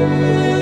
Música